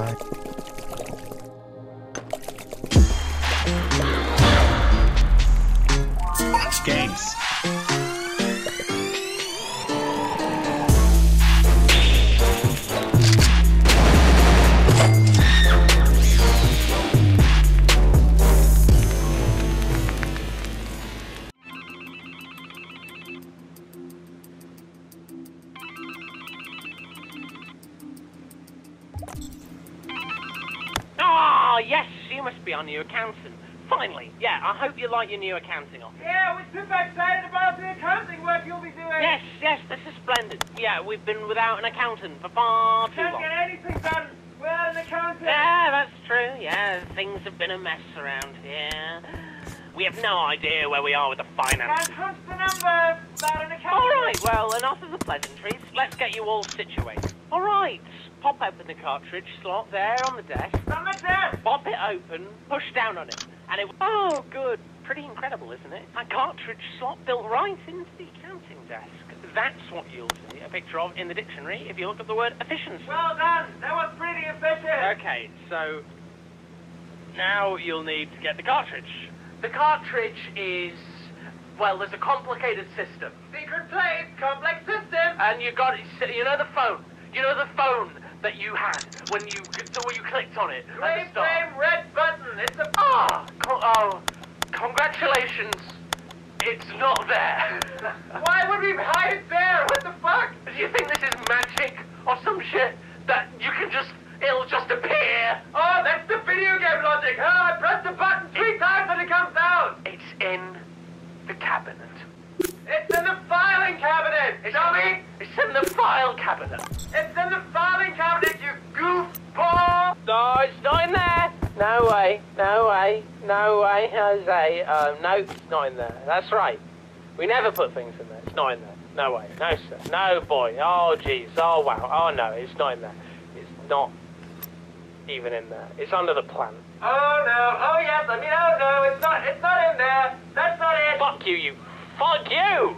god. Games. Ah, Oh, yes, you must be our new accountant. Finally, yeah, I hope you like your new accounting office. Yeah, we're super excited about the accounting work you'll be doing. Yes, yes, this is splendid. Yeah, we've been without an accountant for far too Can't long. get anything done without an accountant. Yeah, that's true. Yeah, things have been a mess around here. We have no idea where we are with the finances. Can't the numbers without an accountant. All right, well, enough of the pleasantries. Let's get you all situated. All right, pop open the cartridge slot there on the desk. On the desk. Pop it open, push down on it, and it. Oh, good. Pretty incredible, isn't it? A cartridge slot built right into the accounting desk. That's what you'll see a picture of in the dictionary if you look at the word efficiency. Well done. That was pretty efficient. Okay, so now you'll need to get the cartridge. The cartridge is, well, there's a complicated system. Secret place, complex system. And you got, you know the phone? You know the phone that you had when you, when you clicked on it at Flame, red button. It's a. Ah, co- oh, congratulations. It's not there. Why would we hide it there? What the fuck? Do you think this is magic or some shit that you can just, it'll just appear? Oh, that's the video game logic. Huh? I press the button three times and it comes down. It's in the cabinet. It's in the filing cabinet. It's Dummy. It's in the file cabinet. It's in the filing cabinet, you goofball. No, it's not in there. No way, no way, no way, Jose. Um, no, it's not in there. That's right. We never put things in there. It's not in there. No way. No, sir. No, boy. Oh, jeez. Oh, wow. Oh, no, it's not in there. It's not even in there. It's under the plant. Oh no. Oh yes. I mean, oh no. It's not. It's not in there. That's not it. Fuck you, you. Fuck you!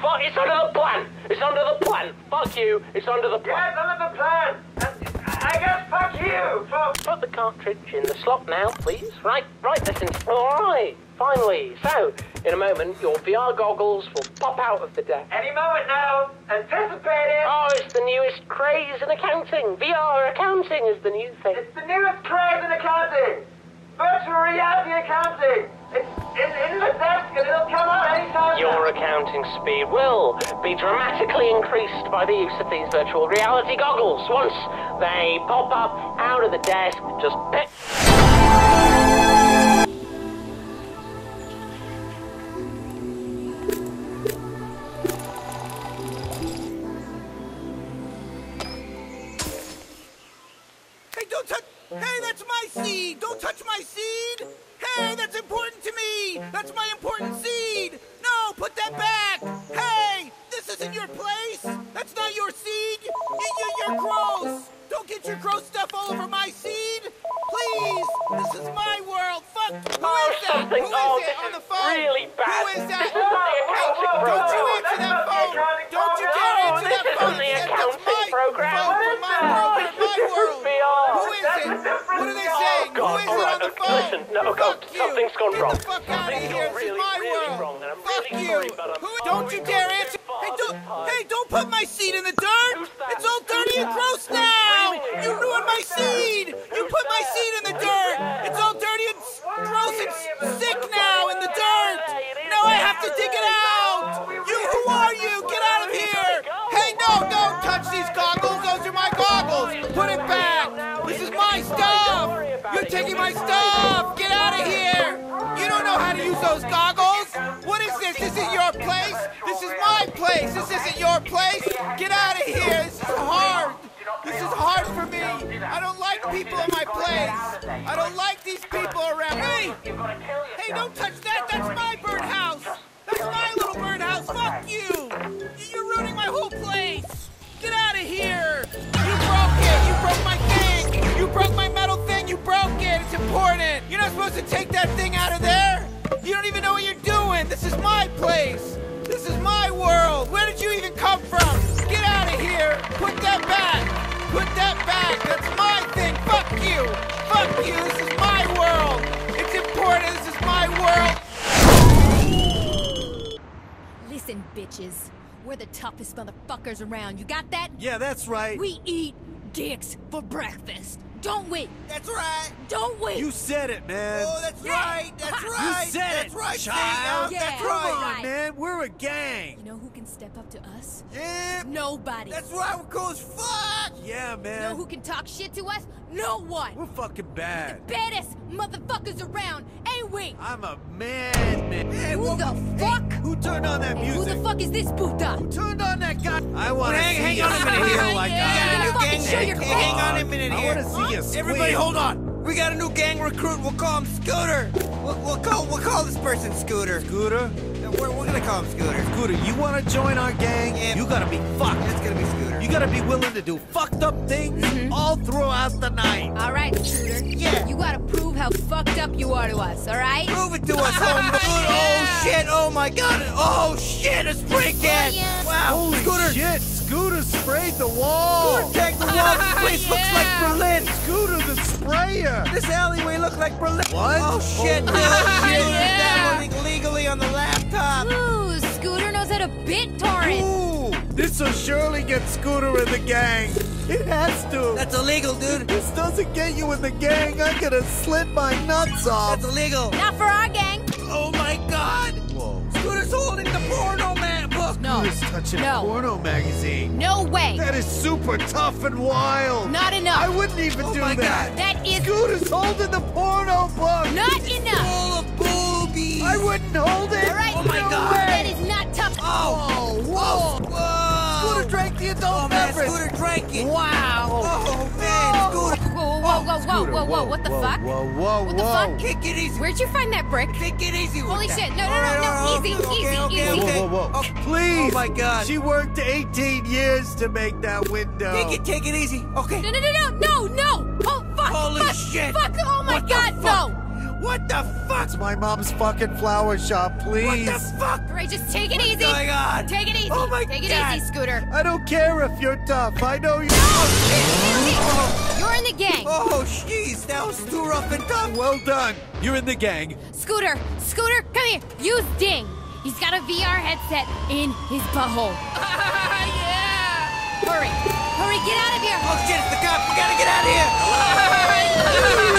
Fuck, it's under the plan. It's under the plan. Fuck you. It's under the plant. Yes, under the plan. And I guess fuck you. Fuck. Put the cartridge in the slot now, please. Right, right, listen. All right, finally. So, in a moment, your VR goggles will pop out of the deck. Any moment now. Anticipate it. Oh, it's the newest craze in accounting. VR accounting is the new thing. It's the newest craze in accounting. Virtual reality accounting. It's in, in the desk and it'll come out anytime. Your accounting speed will be dramatically increased by the use of these virtual reality goggles. Once they pop up out of the desk, just pick. Hey, don't touch. Hey, that's my seed. Don't touch my seed. Hey, that's important to me. That's my important seed. No, put that back. Hey, this isn't your place. That's not your seed. You, you, you're gross. Don't get your gross stuff all over my seed. Please, this is my world. Fuck. Who Oh, that? Who is oh, it on is the phone? really bad. Who is that? This is the accounting Hey, Don't you answer that That's not the phone. Don't you dare answer that phone. That's my program. phone my world, my world. VR. Who is That's it? What are they VR. saying? God, Who is all it right, on the phone? listen, no, Fuck God, you. something's gone Get wrong. the fuck out of here. gone This is my really world. wrong, Fuck really you. sorry, Who, don't you dare answer. Hey, don't, hey, don't put my seed in the dirt. It's all dirty and gross now. You ruined my seed. You put my that? seed in the dirt. My stuff. Get out of here. You don't know how to use those goggles. What is this? This is your place. This is my place. This isn't your place. Get out of here. This is hard. This is hard for me. I don't like people in my place. I don't like these people around. Hey, hey, don't touch that. To take that thing out of there. You don't even know what you're doing. This is my place. This is my world. Where did you even come from? Get out of here. Put that back. Put that back. That's my thing. Fuck you! Fuck you! This is my world! It's important. This is my world! Listen, bitches. We're the toughest motherfuckers around. You got that? Yeah, that's right. We eat dicks for breakfast. Don't wait. That's right. Don't wait. You said it, man. Oh, that's Yeah. right. That's right. You right. said that's it, right, child. Yeah, That's come right. on. man. We're a gang. You know who can step up to us? Yeah. Nobody. That's right. We're cool as fuck. Yeah, man. You know who can talk shit to us? No one. We're fucking bad. The Baddest motherfuckers around, ain't we? I'm a madman. Hey, Who the whoa. fuck? Who turned on that And who the fuck is this puta? Who turned on that guy? I want to Hang- see hang on a minute here. Oh like Yeah. We got a new Fucking gang. show your Hey, hang on a minute I here. want to see you. Everybody, hold on. We got a new gang recruit. We'll call him Scooter. We'll, we'll call we'll call this person Scooter. Scooter, Yeah, We're, we're gonna call him Scooter. Scooter, you want to join our gang? Yeah. You gotta be fucked. It's gonna be Scooter. You gotta be willing to do fucked up things mm-hmm. all throughout the night. All right, Shooter. Yeah. You gotta prove how fucked up you are to us, all right? Prove it to us, homeboy. Oh shit! Oh my god! Oh shit! A spray can! Yeah. Wow! Holy Scooter! shit! Scooter sprayed the wall. Scooter tagged the wall. This place looks like Berlin. Scooter the sprayer. This alleyway looks like Berlin. What? Oh shit! dude. Oh, Scooter's Yeah. downloading legally on the laptop. Ooh, Scooter knows how to bit torrent. Ooh, This will surely get Scooter in the gang. It has to. that's illegal, dude. this doesn't get you in the gang. I'm gonna slit my nuts off. That's illegal. Not for our gang. Oh my god! Whoa. Scooter's holding the porno man book. No. Scooter's touching No. a porno magazine. No way. That is super tough and wild. Not enough. I wouldn't even Oh do my that. That is Scooter's holding the porno book. not enough. Full of boobies. I wouldn't hold it. All right. Oh my no God. way. That is not tough. Oh, whoa, whoa. Scooter drank the Oh man. Scooter drank it. Wow. Oh man, Scooter. Whoa, whoa, whoa, whoa, whoa, whoa, What the whoa, fuck? Whoa, whoa, What the fuck? Kick it easy. Where'd you find that brick? Take it easy with Holy that. shit. No, no, no, no. all right, Easy, okay, easy, okay, easy. okay. Whoa, whoa, whoa. Oh, Please. Oh my god. She worked 18 years to make that window. Take it, take it easy. Okay. No, no, no, no, no, no. Oh, fuck. Holy fuck, shit. Fuck. Oh my What god, no. What the fuck? It's my mom's fucking flower shop, please. What please. the fuck? All right, just take it oh easy. going on? Take it easy. Oh my god! Take it easy, Scooter. I don't care if you're tough. I know you. Oh. You're in the gang. Oh, jeez, that was too rough and tough. Well done. You're in the gang. Scooter, Scooter, come here. Use Ding. He's got a VR headset in his butthole. yeah! Hurry, hurry, get out of here. Oh shit, it's the cop. We gotta get out of here.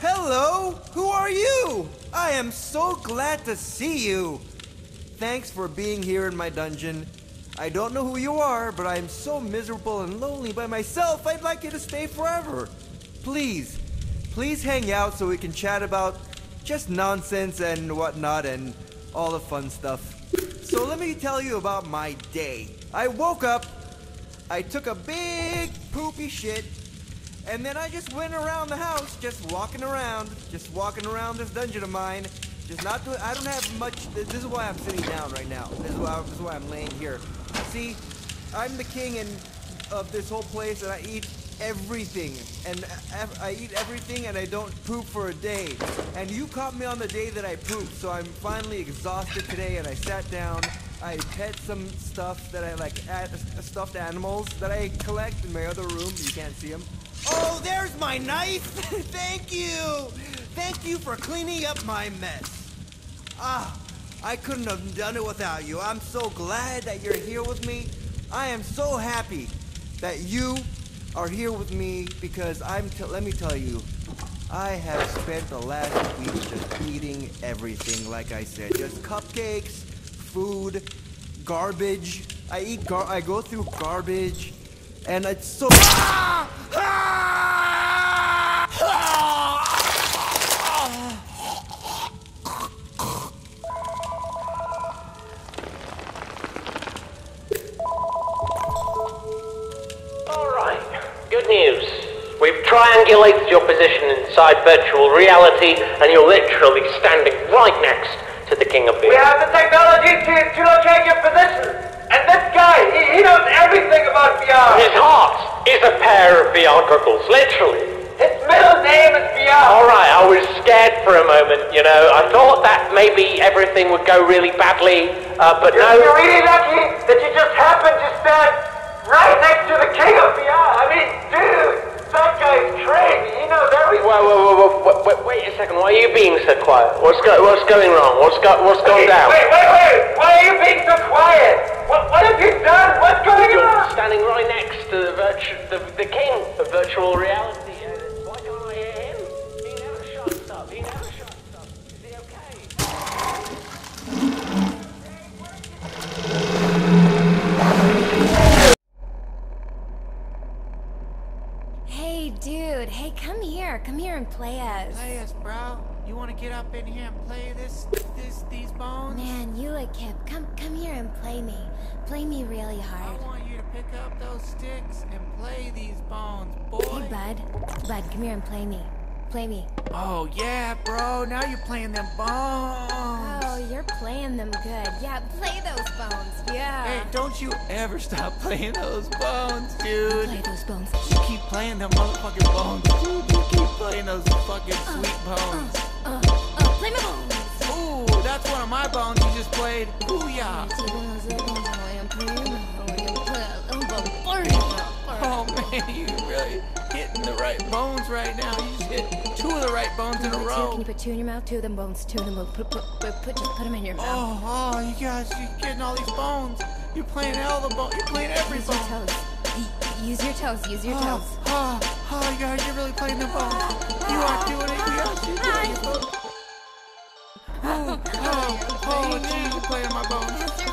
Hello, who are you? I am so glad to see you. Thanks for being here in my dungeon. I don't know who you are, but I am so miserable and lonely by myself. I'd like you to stay forever. Please, please hang out so we can chat about just nonsense and whatnot and all the fun stuff. So let me tell you about my day. I woke up, I took a big poopy shit, and then I just went around the house, just walking around, just walking around this dungeon of mine. Just not doing. I don't have much. This is why I'm sitting down right now. This is why. This is why I'm laying here. See, I'm the king and of this whole place, and I eat everything, and I eat everything, and I don't poop for a day. And you caught me on the day that I pooped, so I'm finally exhausted today, and I sat down. I pet some stuff that I like, stuffed animals that I collect in my other room. You can't see them. Oh, there's my knife! Thank you! Thank you for cleaning up my mess. Ah, I couldn't have done it without you. I'm so glad that you're here with me. I am so happy that you are here with me because I'm. Let me tell you, I have spent the last week just eating everything. Like I said, just cupcakes, food, garbage. I eat. Gar- I go through garbage, and it's so. Ah! Ah! Your position inside virtual reality, and you're literally standing right next to the King of We have the technology to, to locate your position. And this guy, he, he knows everything about VR. His heart is a pair of VR goggles, literally. His middle name is VR. All right, I was scared for a moment. You know, I thought that maybe everything would go really badly, uh, but You're, no. you're really lucky that you just happened to stand right next to the king of VR. I mean, dude, that guy's crazy. He knows everything. Whoa, whoa, whoa, whoa, wait, wait, wait a second. Why are you being so quiet? What's go, What's going wrong? What's go, What's gone down? Wait, wait, wait! Why are you being so quiet? What, what have you done? What's going You're on? standing right next to the virtu- the, the king of virtual reality. Here. Come here and play us. Play us, bro. You want to get up in here and play this, this, these bones? Man, you a kid. Come, come here and play me. Play me really hard. I want you to pick up those sticks and play these bones, boy. Hey, bud. Bud, come here and play me. Play me. Oh yeah, bro. Now you're playing them bones. Oh, you're playing them good. Yeah, play those bones. Yeah. Hey, don't you ever stop playing those bones, dude. Play those bones. You keep playing them motherfucking bones, dude. You keep playing those fucking sweet bones. Uh, uh, play my bones. Ooh, that's one of my bones you just played. Ooh yeah. Oh man, you really hitting the right bones right now. You just hit two of the right bones in a row. Can you put two in your mouth? Two of them bones. Two of them bones. Put, put, put, put, just put them in your mouth. Oh, oh, you guys, you're getting all these bones. You're playing all the bones. You're playing every Use your toes. Use your toes. Use your oh, toes. Oh, oh, oh, you guys, you're really playing the bones. You are doing it. You guys, you're doing it. Oh, oh, oh, geez, you're playing my bones.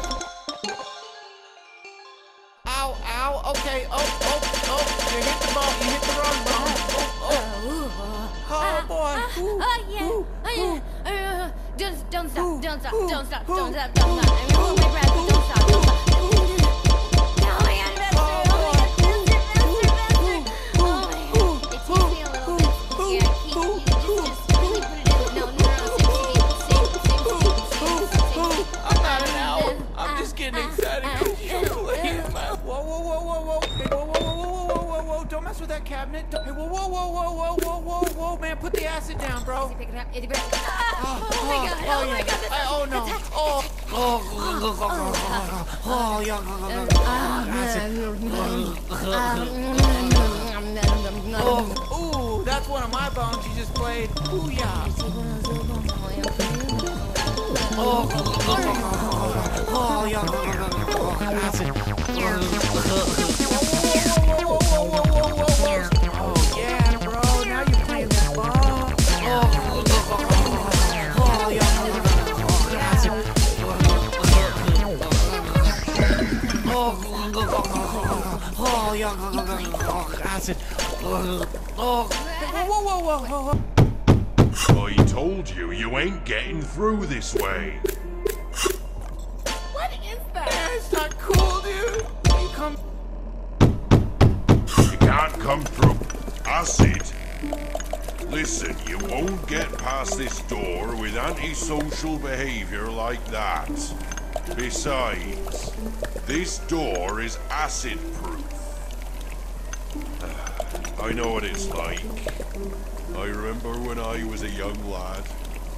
Ow, okay, oh, oh, oh, you hit the bone, you hit the wrong bone. Oh, oh, uh, oh, uh, boy. Uh, ooh, Oh yeah. ooh, Oh yeah. Uh, Don't don't stop. Don't stop. Don't stop. Don't stop. Don't stop. Gonna hold my breath. Don't stop. Don't stop. Cabinet. Hey, whoa, whoa, whoa, whoa, whoa, whoa, whoa, whoa, man. Put the acid down, bro. Pick it up. Itty bitty. Ah, Oh my god. Oh my god. oh no. attack. Oh. Oh. Oh, yeah. Oh, ooh, that's one of my bones you just played. Ooh, yeah. Oh, oh, yeah. Acid. Oh. Acid. Oh, whoa, whoa, whoa, whoa, whoa. I told you, you ain't getting through this way. What is that? Yeah, it's not cool, dude. You come. You can't come through acid. Listen, you won't get past this door with antisocial behavior like that. Besides, this door is acid proof. I know what it's like. I remember when I was a young lad,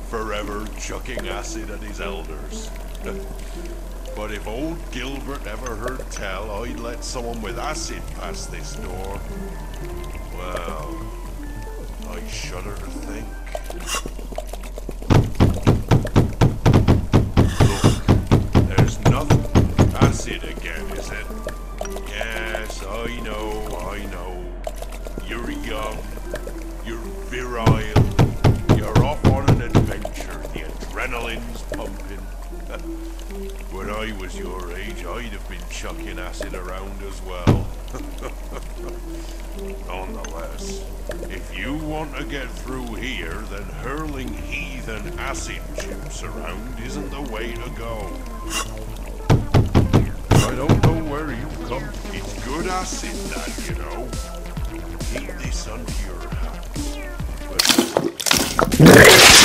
forever chucking acid at his elders. But if old Gilbert ever heard tell I'd let someone with acid pass this door, well, I shudder to think. Look, there's nothing. Acid again, is it? Yes, I know. You're young, you're virile, you're off on an adventure, the adrenaline's pumping. When I was your age, I'd have been chucking acid around as well. Nonetheless, if you want to get through here, then hurling heathen acid chips around isn't the way to go. I don't know where you come from. It's good acid, that, you know. Keep this under your hat.